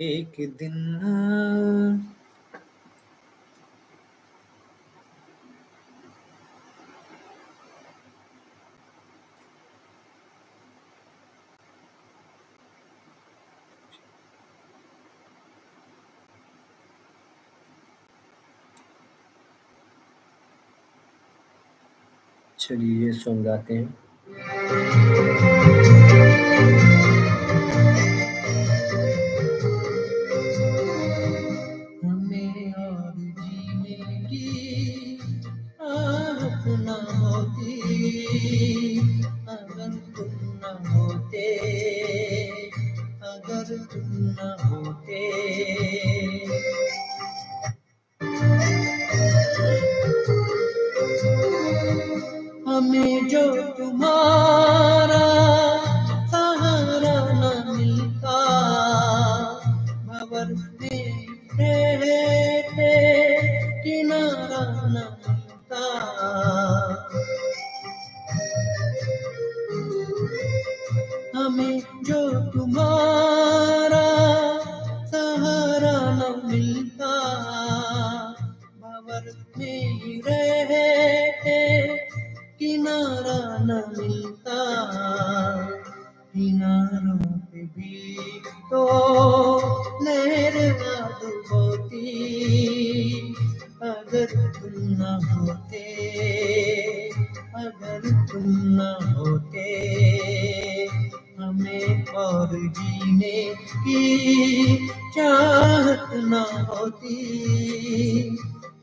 एक दिन। चलिए ये सॉन्ग गाते हैं। हमें जो तुम्हारा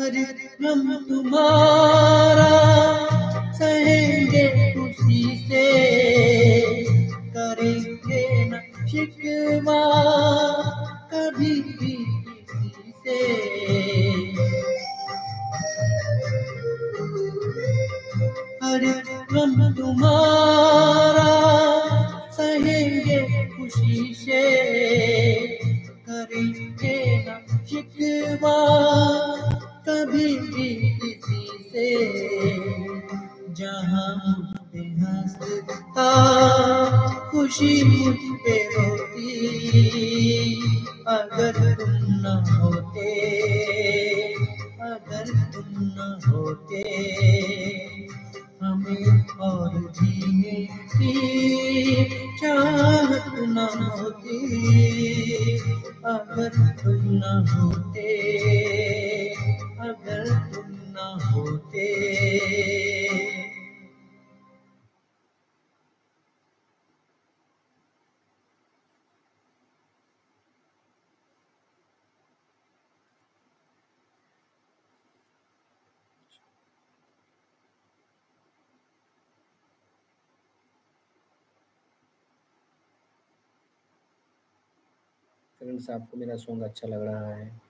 अरे हम तुम्हारा सहेंगे खुशी से। करेंगे न शिकवा कभी भी किसी से। अरे हम तुम्हारा सहेंगे खुशी से। करेंगे न शिकवा कभी भी किसी से जहाँ मुझ पे हंसता खुशी मुझ पे रोती अगर तुम न होते, अगर तुम न होते, हमें और जीने की चाहत न होती, अगर तुम न होते। अगर तुम न होते। फ्रेंड्स आपको मेरा सॉन्ग अच्छा लग रहा है।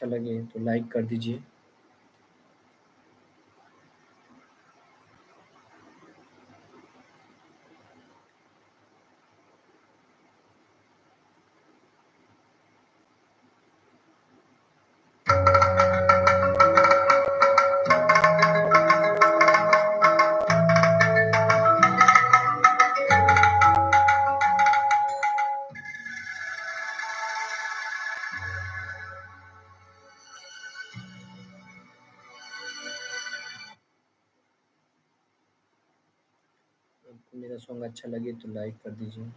अच्छा लगे तो लाइक कर दीजिए। अच्छा लगे तो लाइक कर दीजिए।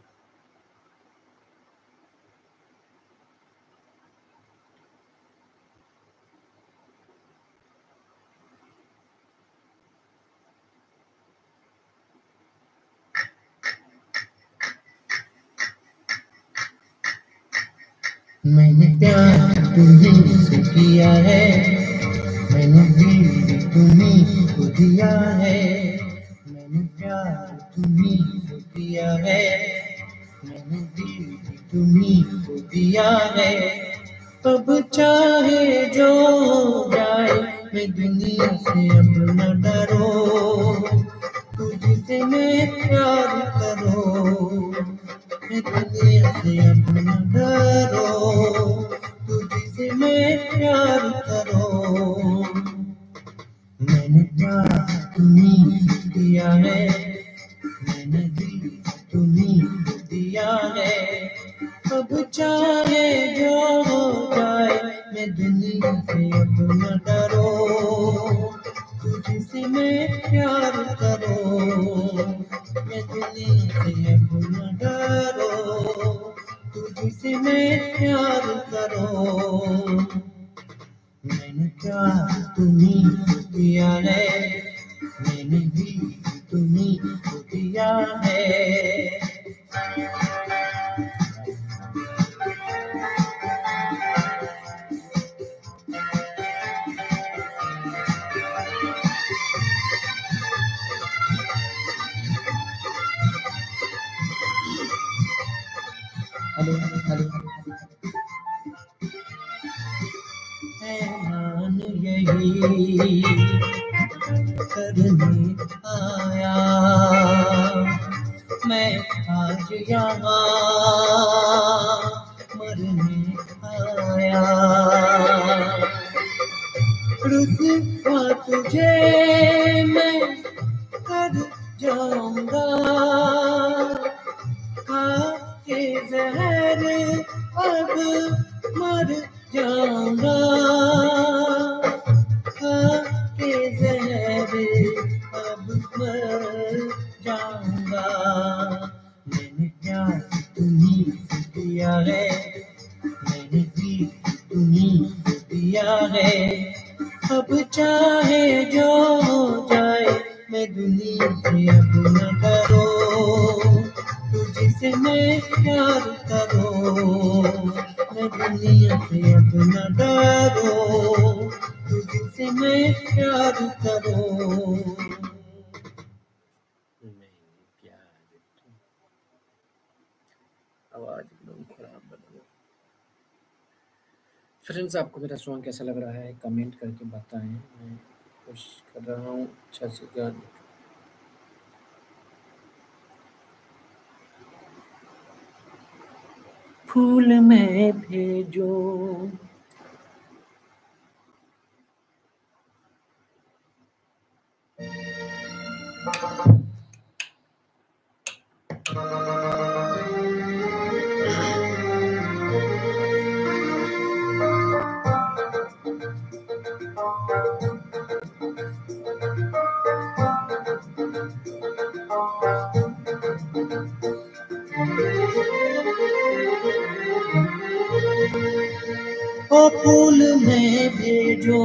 मैंने प्यार तुम्हें से किया है, मैंने दिल तुम्हें को दिया है। दिया है। मैंने दिल तुम्हें को दिया है। अब चाहे जो जाए, मैं दुनिया से अब न डरो। तुझसे मैं प्यार करो। मैं दुनिया से अब न डरो। तुझसे मैं प्यार करो। मैंने प्यार तुम्हें दिया है। अब चाहे जो हो जाए, मैं दुनिया से अब न डरो। तुझसे मैं प्यार करो, मैं दुनिया से अब न डरो। तुझसे मैं प्यार करो, मैंने प्यार तुम्हें दिया है, मैंने भी तुम्हें दिया डरो तुझसे मैं प्यार करो। फ्रेंड्स, आपको मेरा सॉन्ग कैसा लग रहा है? कमेंट करके बताएँ। मैं कोशिश कर रहा हूँ अच्छा से गाने। फूल में भेजो ओ फूल में भेजो।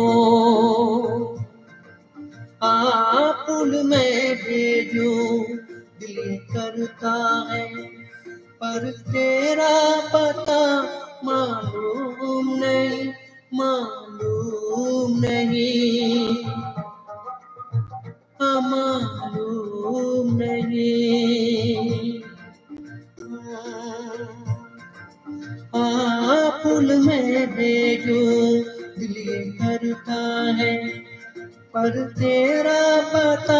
आ फूल में भेजो दिल करता है। पर तेरा पता मालूम नहीं मालूम नहीं। हाँ, मालूम नहीं। आ फूल में भेजो दिल करता है। पर तेरा पता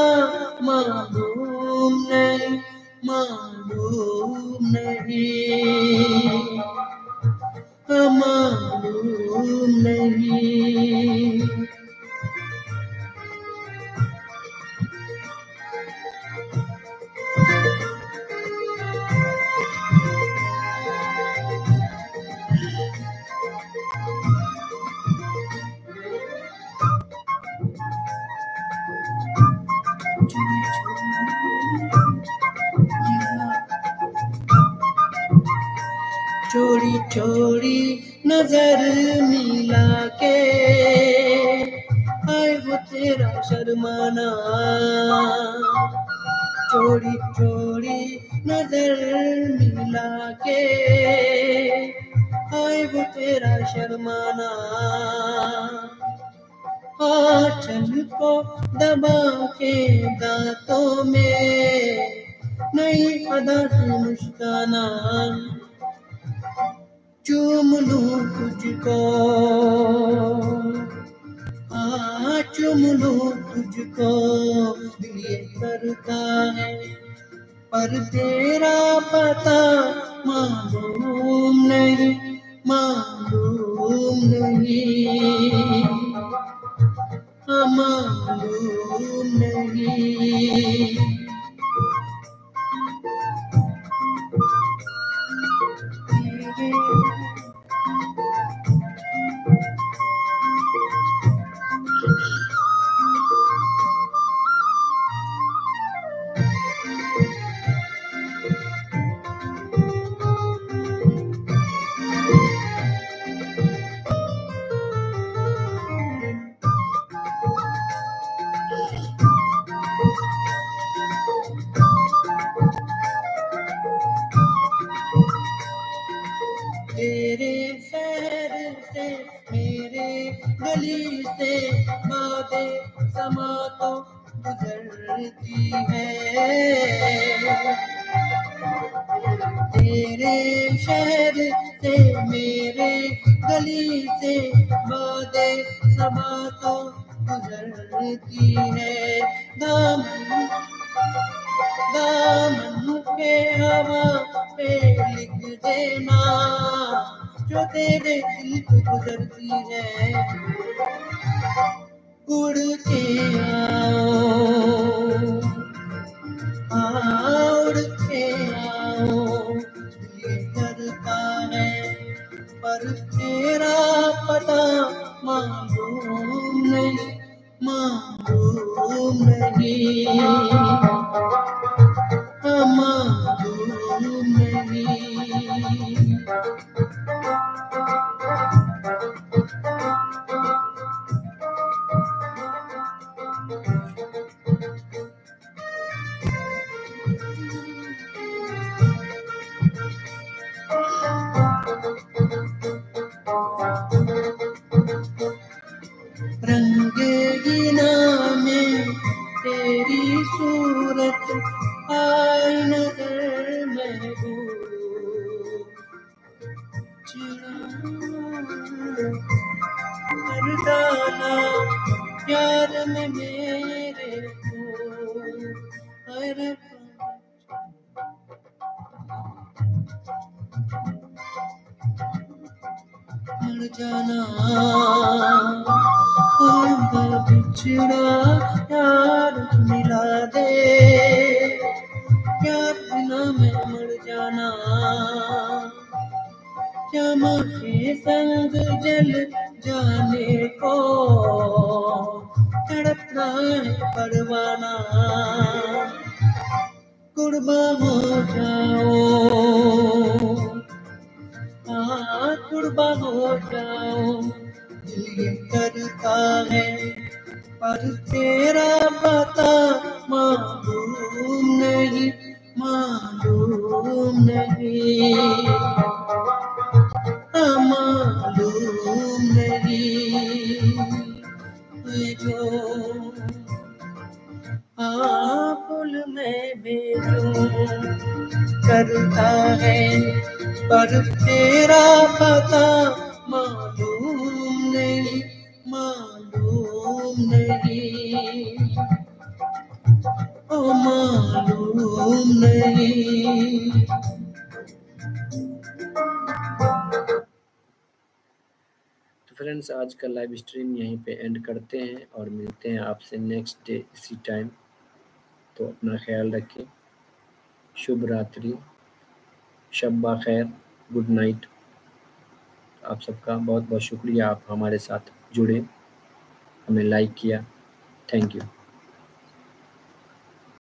चोरी नज़र मिला के आए वो तेरा शर्माना। चोरी चोरी नज़र मिला के आए वो तेरा शर्माना। आंचल को दबा के दांतों में नई अदा से मुस्काना। चूम लूँ तुझको। आ, चूम लूँ तुझको। ये करता है, पर तेरा पता मालूम नहीं मालूम नहीं। मालूम नहीं। बातें समा तो गुजरती है। तेरे शहर से मेरे गली से बातें समा तो गुजरती है। दामन दामन के हवा पे लिख देना, जो तेरे दिल को गुजरती है। குடுத்தியா मर्दाना प्यार मेरे को जाना बिछड़ा यार श्यामा के संग जल जाने को। तड़पना है परवाना। कुर्बा हो जाओ। हाँ कुर्बा हो जाओ। ये करता है, पर तेरा पता मालूम नहीं मालूम नहीं। पर तेरा पता मालूम नहीं मालूम नहीं। ओ, मालूम नहीं। तो फ्रेंड्स आज का लाइव स्ट्रीम यहीं पे एंड करते हैं और मिलते हैं आपसे नेक्स्ट डे इसी टाइम तो अपना ख्याल रखें। शुभ रात्रि। शब्बा खैर, गुड नाइट। आप सबका बहुत बहुत शुक्रिया, आप हमारे साथ जुड़े। हमें लाइक किया। Thank you.